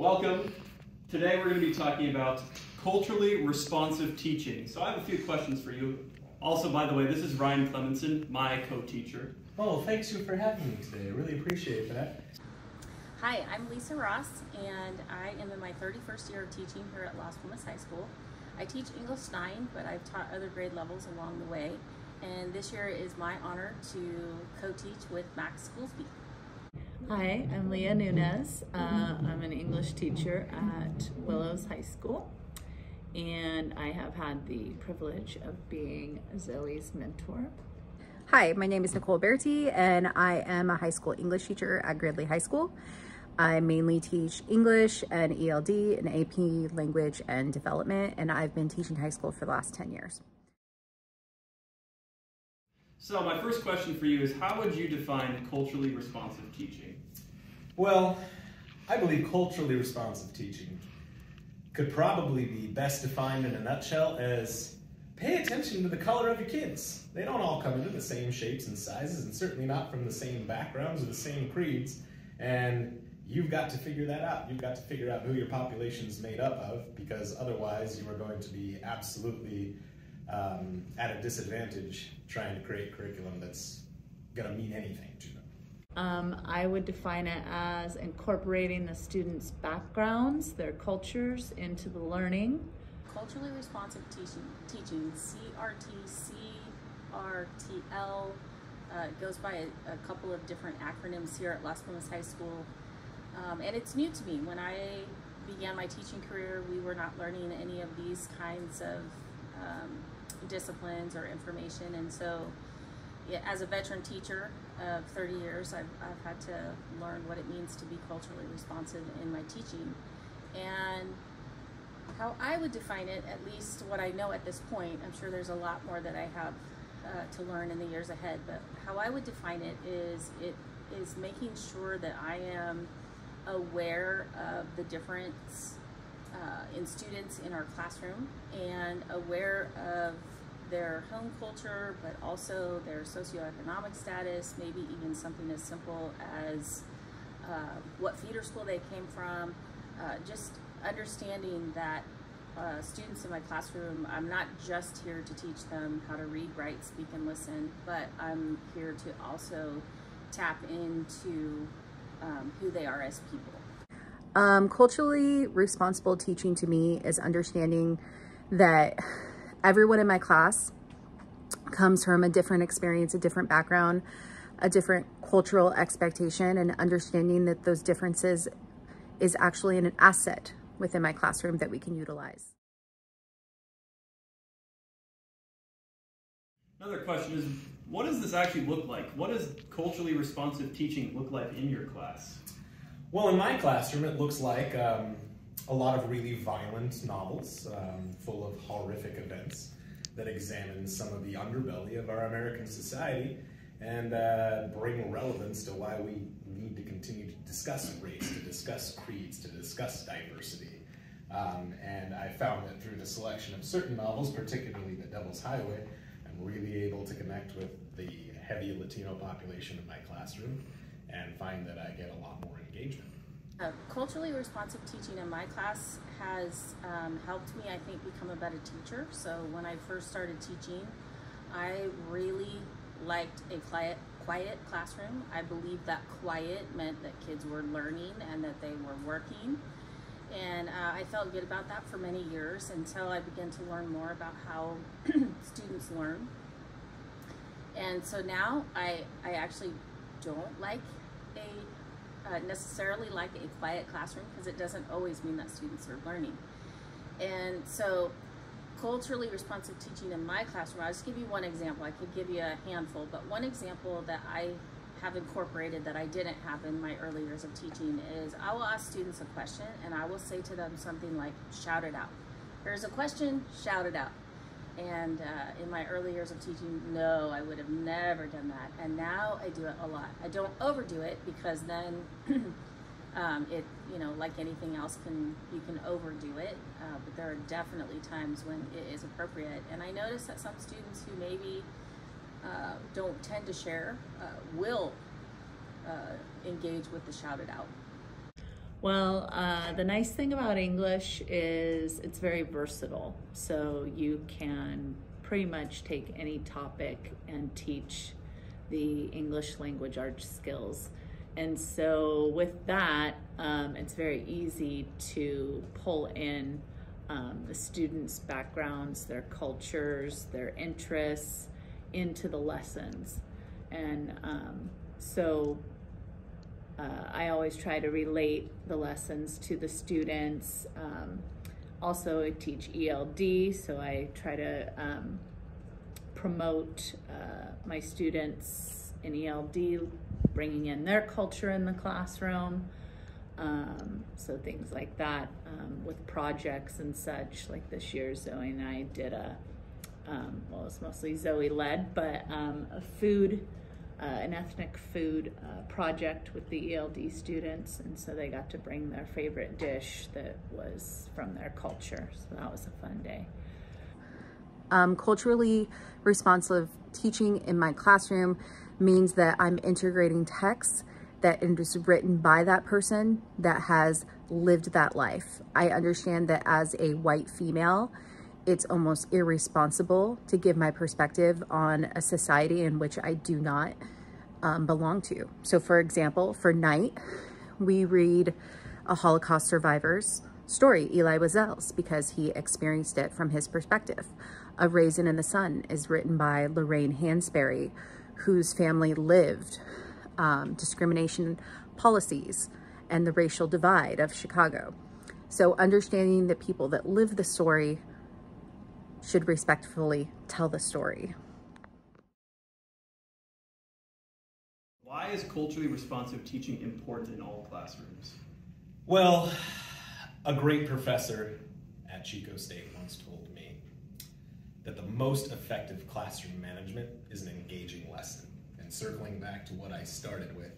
Welcome. Today we're going to be talking about culturally responsive teaching. So I have a few questions for you. Also, by the way, this is Ryan Clemenson, my co-teacher. Oh, thanks you for having me today. I really appreciate that. Hi, I'm Lisa Ross, and I am in my 31st year of teaching here at Las Plumas High School. I teach English 9, but I've taught other grade levels along the way, and this year is my honor to co-teach with Max Goolsby. Hi, I'm Leah Nunez. Uh, I'm an English teacher at Willows High School, and I have had the privilege of being Zoe's mentor. Hi, my name is Nicole Berti, and I am a high school English teacher at Gridley High School. I mainly teach English and ELD and AP language and development, and I've been teaching high school for the last 10 years. So my first question for you is how would you define culturally responsive teaching? Well, I believe culturally responsive teaching could probably be best defined in a nutshell as pay attention to the color of your kids. They don't all come into the same shapes and sizes, and certainly not from the same backgrounds or the same creeds. And you've got to figure that out. You've got to figure out who your population is made up of, because otherwise you are going to be absolutely um, at a disadvantage trying to create curriculum that's going to mean anything to them. Um, I would define it as incorporating the students' backgrounds, their cultures into the learning. Culturally responsive teaching, teaching CRT, CRTL, uh, goes by a, a, couple of different acronyms here at Las Plumas High School. Um, and it's new to me. When I began my teaching career, we were not learning any of these kinds of um, disciplines or information. And so yeah, as a veteran teacher of 30 years, I've, I've had to learn what it means to be culturally responsive in my teaching. And how I would define it, at least what I know at this point, I'm sure there's a lot more that I have uh, to learn in the years ahead, but how I would define it is it is making sure that I am aware of the difference uh, in students in our classroom and aware of their home culture, but also their socioeconomic status, maybe even something as simple as uh, what feeder school they came from, uh, just understanding that uh, students in my classroom, I'm not just here to teach them how to read, write, speak, and listen, but I'm here to also tap into um, who they are as people. Um, culturally responsible teaching to me is understanding that everyone in my class comes from a different experience, a different background, a different cultural expectation, and understanding that those differences is actually an asset within my classroom that we can utilize. Another question is, what does this actually look like? What does culturally responsive teaching look like in your class? Well, in my classroom, it looks like um, a lot of really violent novels um, full of horrific events that examine some of the underbelly of our American society and uh, bring relevance to why we need to continue to discuss race, to discuss creeds, to discuss diversity. Um, and I found that through the selection of certain novels, particularly The Devil's Highway, I'm really able to connect with the heavy Latino population in my classroom and find that I get a lot more engagement. Uh, culturally responsive teaching in my class has um, helped me, I think, become a better teacher. So when I first started teaching, I really liked a quiet, quiet classroom. I believed that quiet meant that kids were learning and that they were working. And uh, I felt good about that for many years until I began to learn more about how students learn. And so now I, I actually don't like uh, necessarily like a quiet classroom because it doesn't always mean that students are learning. And so culturally responsive teaching in my classroom, I'll just give you one example. I could give you a handful, but one example that I have incorporated that I didn't have in my early years of teaching is I will ask students a question and I will say to them something like, shout it out. Here's a question, shout it out. And uh, in my early years of teaching, no, I would have never done that. And now I do it a lot. I don't overdo it because then um, it, you know, like anything else, can you can overdo it. Uh, but there are definitely times when it is appropriate. And I notice that some students who maybe uh, don't tend to share uh, will uh, engage with the shouted out. Well, uh, the nice thing about English is it's very versatile. So you can pretty much take any topic and teach the English language arts skills. And so with that, um, it's very easy to pull in um, the students' backgrounds, their cultures, their interests into the lessons. And um, so uh, I always try to relate the lessons to the students. Um, also, I teach ELD, so I try to um, promote uh, my students in ELD, bringing in their culture in the classroom. Um, so things like that um, with projects and such. Like this year, Zoe and I did a, um, well, it's mostly Zoe led, but um, a food uh, an ethnic food uh, project with the ELD students, and so they got to bring their favorite dish that was from their culture. So that was a fun day. Um, culturally responsive teaching in my classroom means that I'm integrating text that is written by that person that has lived that life. I understand that as a white female, it's almost irresponsible to give my perspective on a society in which I do not um, belong to. So for example, for night, we read a Holocaust survivor's story, Elie Wiesel's, because he experienced it from his perspective. A Raisin in the Sun is written by Lorraine Hansberry, whose family lived um, discrimination policies and the racial divide of Chicago. So understanding the people that live the story should respectfully tell the story. Why is culturally responsive teaching important in all classrooms? Well, a great professor at Chico State once told me that the most effective classroom management is an engaging lesson. And circling back to what I started with,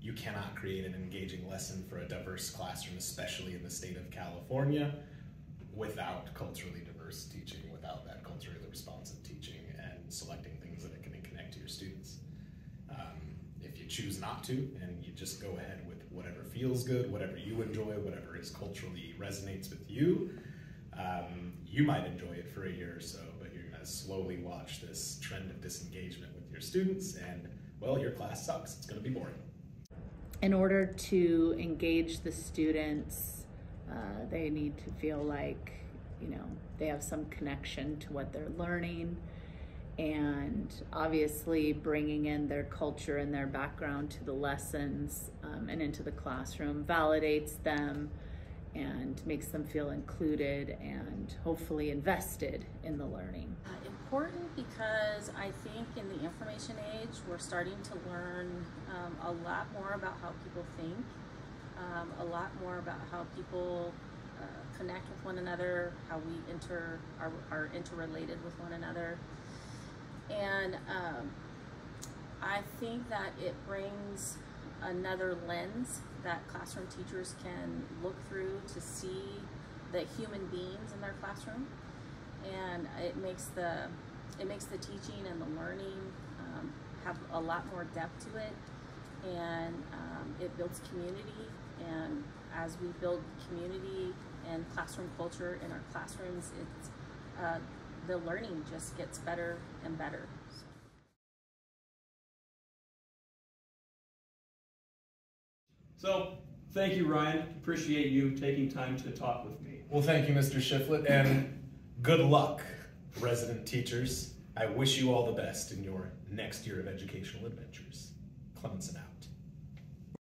you cannot create an engaging lesson for a diverse classroom, especially in the state of California, without culturally diverse teaching, without that culturally responsive teaching and selecting things that it can connect to your students. Um, if you choose not to and you just go ahead with whatever feels good, whatever you enjoy, whatever is culturally resonates with you, um, you might enjoy it for a year or so, but you're going to slowly watch this trend of disengagement with your students, and well, your class sucks. It's going to be boring. In order to engage the students, uh, they need to feel like you know they have some connection to what they're learning and obviously bringing in their culture and their background to the lessons um, and into the classroom validates them and makes them feel included and hopefully invested in the learning. Uh, important because I think in the information age, we're starting to learn um, a lot more about how people think, um, a lot more about how people connect with one another, how we inter are, are interrelated with one another. And um, I think that it brings another lens that classroom teachers can look through to see the human beings in their classroom. And it makes the it makes the teaching and the learning um, have a lot more depth to it, and um, it builds community. And as we build community and classroom culture in our classrooms, it's uh, the learning just gets better and better. So, thank you, Ryan. Appreciate you taking time to talk with me. Well, thank you, Mr. Shiflett, and good luck, resident teachers. I wish you all the best in your next year of educational adventures. Clemenson out.